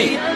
feet.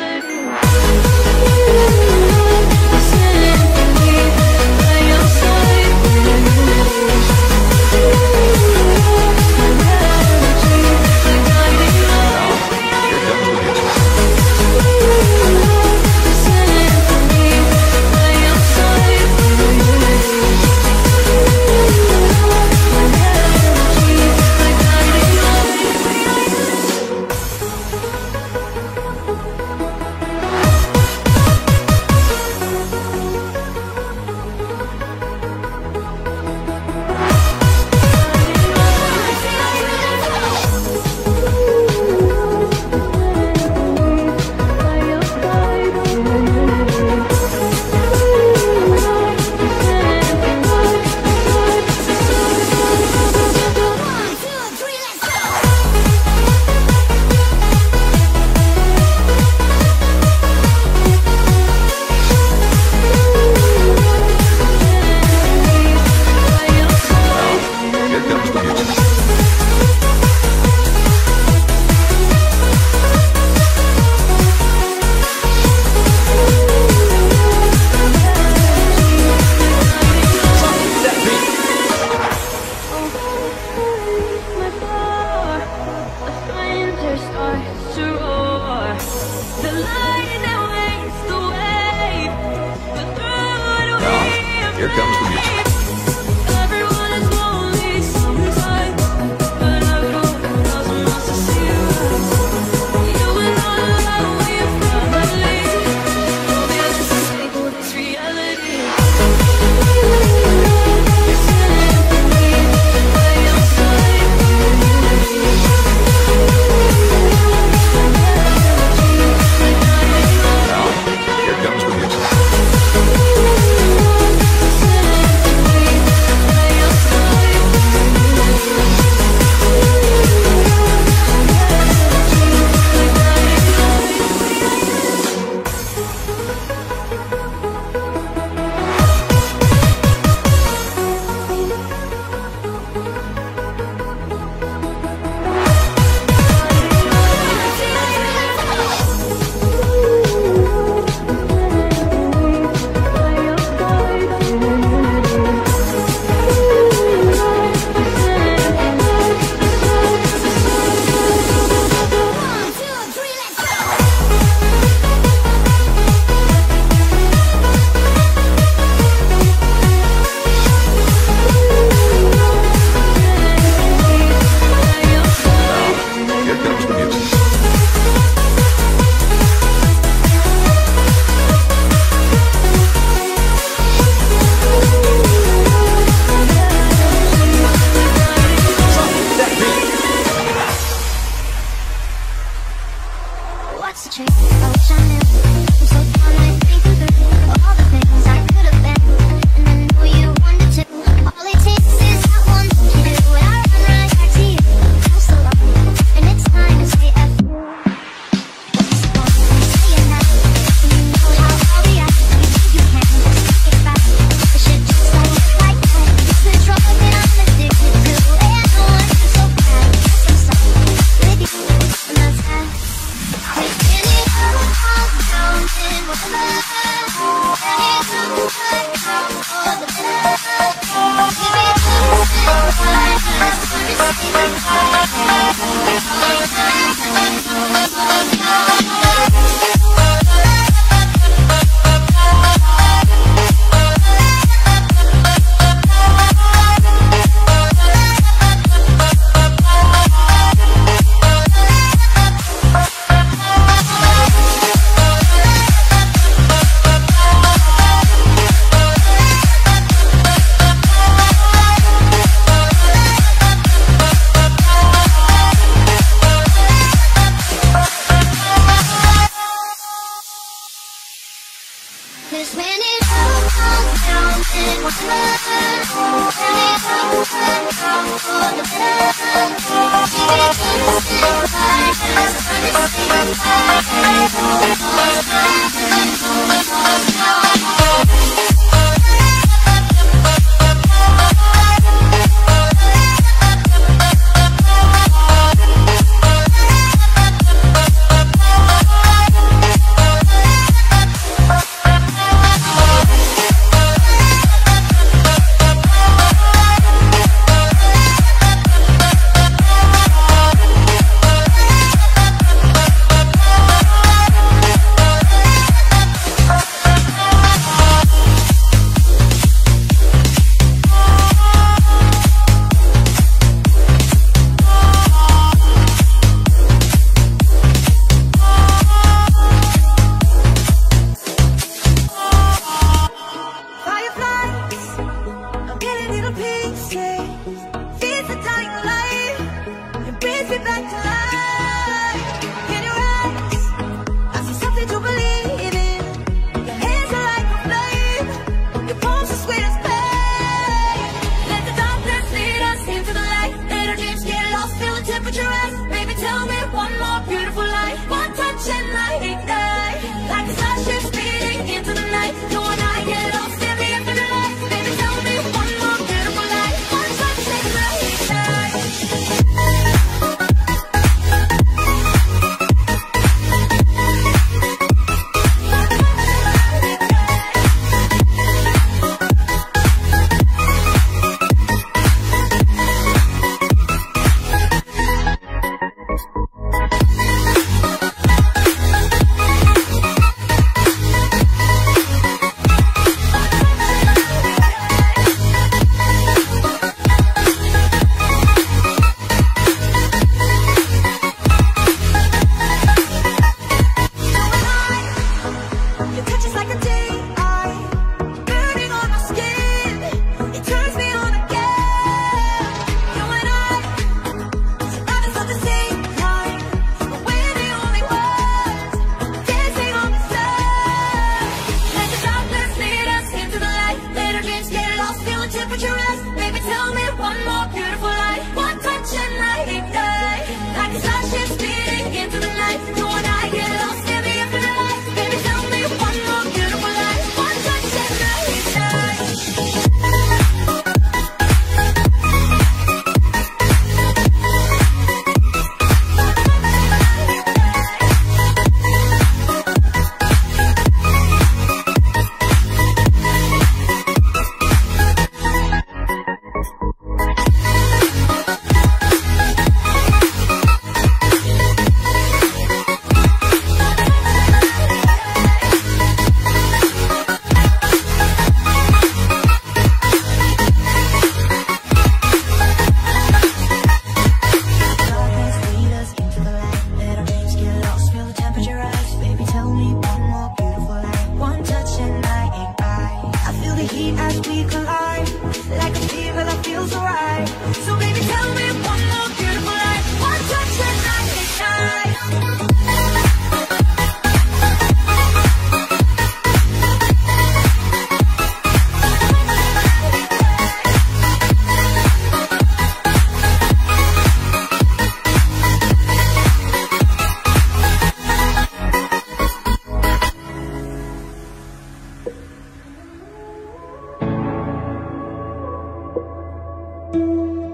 Música